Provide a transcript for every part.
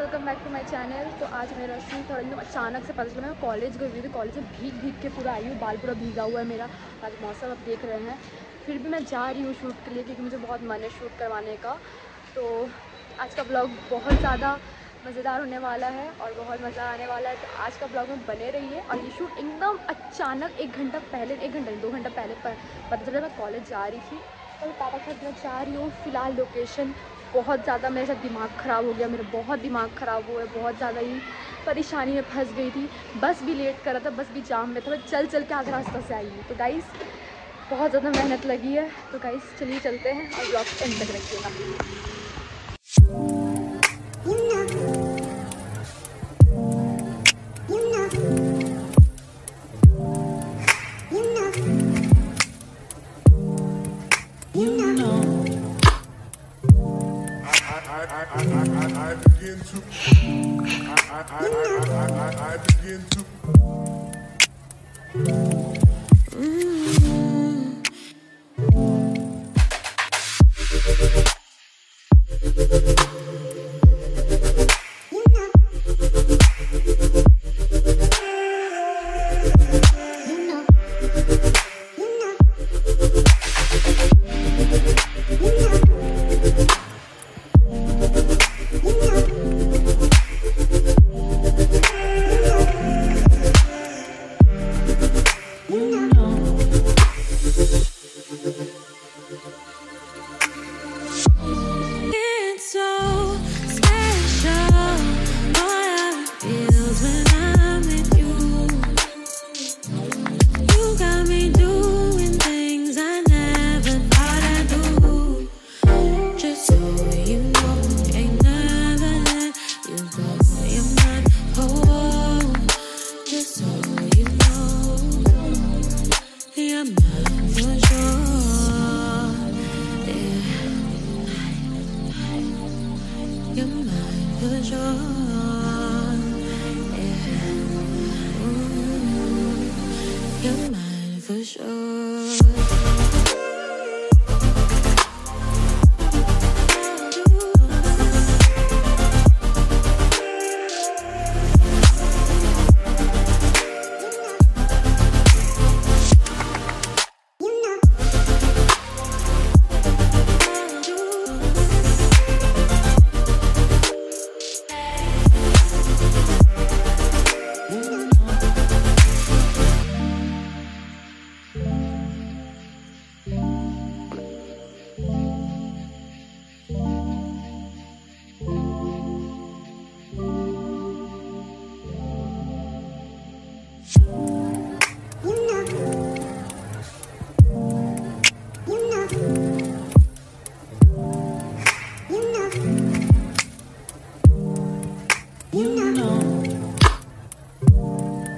Welcome back to my channel तो आज मेरा शूट थोड़ा एकदम अचानक से पता चला, मैं कॉलेज गई हुई थी कॉलेज से भीग भीग के पूरा आई हूँ, बाल पूरा भीगा हुआ है मेरा, आज मौसम आप देख रहे हैं। फिर भी मैं जा रही हूँ शूट के लिए क्योंकि मुझे बहुत मन है शूट करवाने का। तो आज का ब्लॉग बहुत ज़्यादा मज़ेदार होने वाला है और बहुत मज़ा आने वाला है। तो आज का ब्लॉग में बने रहिए और ये शूट एकदम अचानक एक घंटा पहले, एक घंटा दो घंटा पहले पता चला मैं कॉलेज जा रही थी। और पापा के साथ मैं जा रही हूँ, फ़िलहाल लोकेशन बहुत ज़्यादा मेरे साथ दिमाग ख़राब हो गया, मेरा बहुत दिमाग ख़राब हुआ है, बहुत ज़्यादा ही परेशानी में फंस गई थी। बस भी लेट कर रहा था, बस भी जाम में था मैं चल चल के आगे रास्ता से आई हूँ। तो गाइस बहुत ज़्यादा मेहनत लगी है। तो गाइस चलिए चलते हैं और ब्लॉग एंड तक रखिएगा। Okay. show. you know.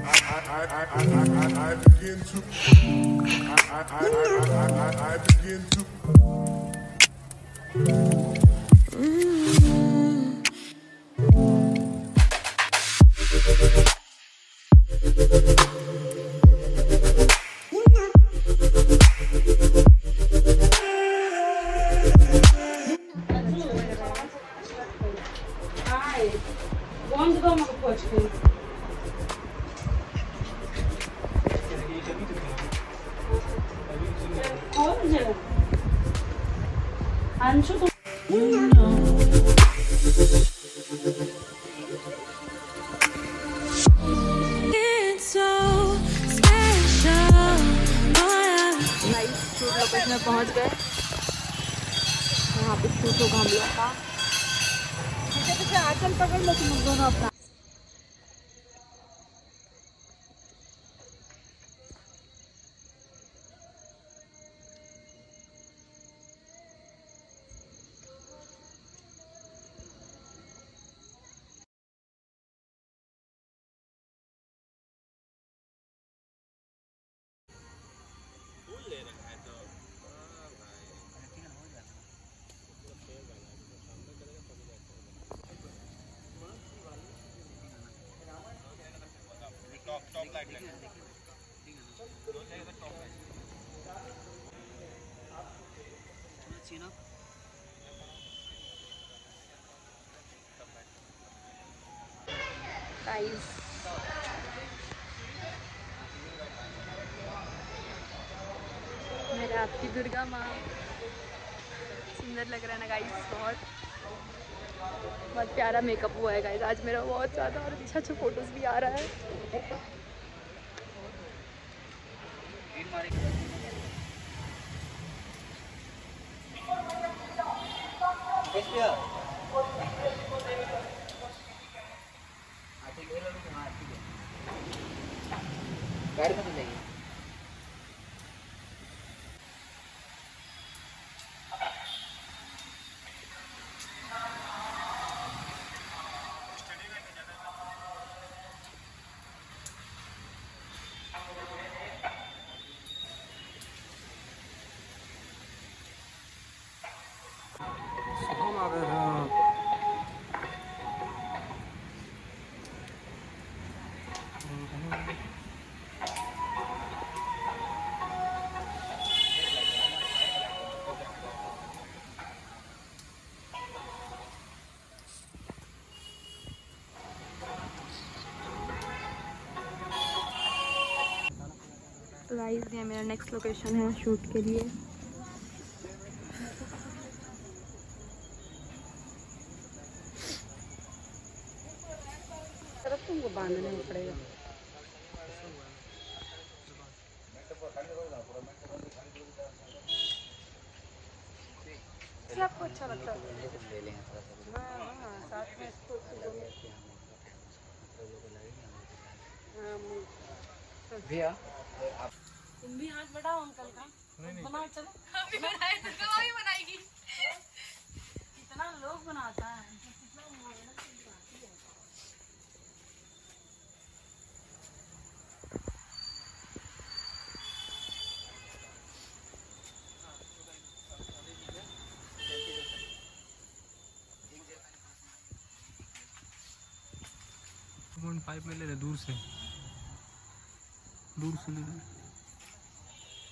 I, I, I, I begin to. I, I, I, I, I, I begin to. Mm. Location में पहुँच गए। वहाँ पे शूट होगा हम लोग का आचल पकड़ लो तुम दोनों अपना। मेरे आपकी दुर्गा माँ। सुंदर लग रहा है ना गाइस बहुत। बहुत प्यारा मेकअप हुआ है गाइस आज मेरा बहुत ज़्यादा और अच्छा अच्छा फ़ोटोज़ भी आ रहा है। गाड़ी में गाइस ये मेरा नेक्स्ट लोकेशन है शूट के लिए। तुमको बांधने पड़ेगा आपको अच्छा लगता हाँ, भैया तुम भी हाथ बढ़ाओ अंकल का। बनाओ चलो। कितना लोग बनाता है। बनाती है फाइव में ले रहे दूर से। दूर से ले रहे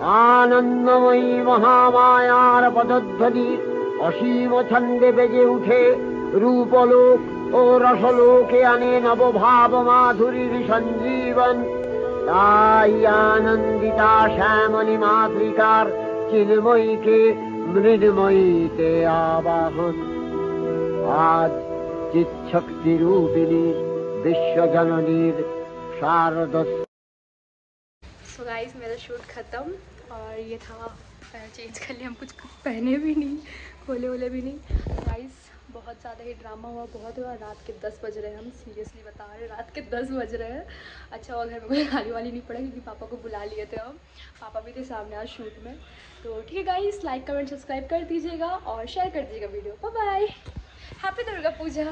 আনন্দময়ী মহামায়ার পদধ্বনি অসীম ছন্দে বেজে উঠে রূপলোক ও রসলোকে আনে নবভাব মাধুরীর সঞ্জীবন। তাই আনন্দিতা শ্যামলী মাতৃকার চিন্ময়ীকে মৃন্ময়ীতে আবাহন। আজ চিৎশক্তি রূপিণী বিশ্বজননীর শারদ सो गाइस मेरा शूट ख़त्म और ये था पैर चेंज कर लिया हम कुछ पहने भी नहीं, खोले वोले भी नहीं। गाइस बहुत ज़्यादा ही ड्रामा हुआ, बहुत हुआ। रात के दस बज रहे हैं, हम सीरियसली बता रहे हैं, रात के दस बज रहे हैं। अच्छा और घर में कोई गाली वाली नहीं पड़ा, क्योंकि पापा को बुला लिए थे हम। पापा भी थे सामने आज शूट में। तो ठीक है गाइस लाइक कमेंट सब्सक्राइब कर दीजिएगा और शेयर कर दीजिएगा video bye bye happy Durga Puja